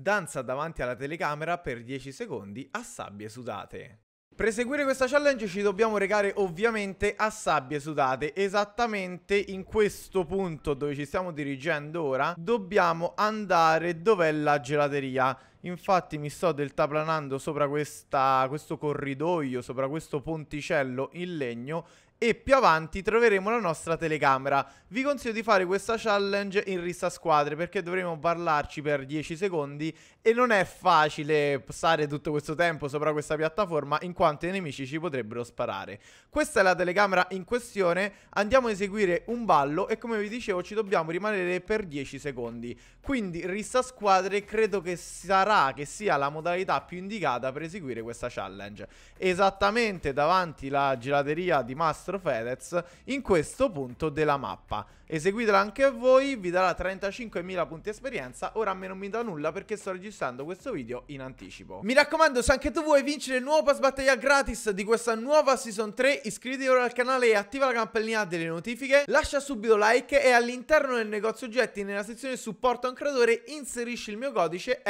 Danza davanti alla telecamera per 10 secondi a sabbie sudate. Per eseguire questa challenge ci dobbiamo recare ovviamente a sabbie sudate Esattamente in questo punto dove ci stiamo dirigendo ora Dobbiamo andare dov'è la gelateria Infatti mi sto deltaplanando sopra questa, questo corridoio, sopra questo ponticello in legno e più avanti troveremo la nostra telecamera. Vi consiglio di fare questa challenge in rissa squadre perché dovremo parlarci per 10 secondi e non è facile stare tutto questo tempo sopra questa piattaforma in quanto i nemici ci potrebbero sparare. Questa è la telecamera in questione, andiamo a eseguire un ballo e come vi dicevo ci dobbiamo rimanere per 10 secondi. Quindi rissa squadre credo che sarà che sia la modalità più indicata per eseguire questa challenge. Esattamente davanti la gelateria di Mastro Fedez in questo punto della mappa. Eseguitela anche a voi, vi darà 35.000 punti esperienza, ora a me non mi dà nulla perché sto registrando questo video in anticipo. Mi raccomando, se anche tu vuoi vincere il nuovo pass battaglia gratis di questa nuova Season 3, iscriviti ora al canale e attiva la campanellina delle notifiche, lascia subito like e all'interno del negozio oggetti, nella sezione supporto a un creatore, inserisci il mio codice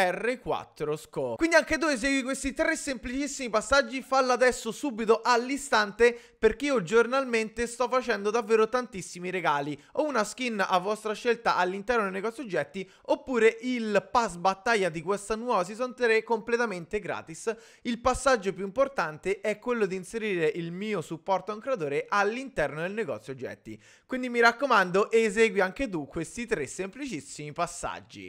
R4SCO. Quindi anche tu esegui questi tre semplicissimi passaggi, fallo adesso subito all'istante perché io giornalmente sto facendo davvero tantissimi regali. Ho una skin a vostra scelta all'interno del negozio oggetti oppure il pass battaglia di questa nuova season 3 completamente gratis. Il passaggio più importante è quello di inserire il mio supporto a un creatore all'interno del negozio oggetti. Quindi mi raccomando esegui anche tu questi tre semplicissimi passaggi.